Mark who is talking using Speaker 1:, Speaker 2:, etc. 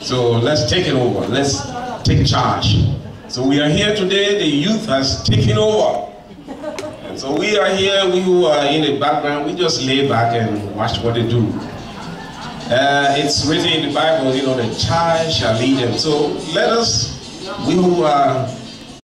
Speaker 1: So let's take it over. Let's take charge. So we are here today. The youth has taken over. And so we are here. We who are in the background, we just lay back and watch what they do. Uh, it's written in the Bible, you know, the child shall lead them. So let us, we who are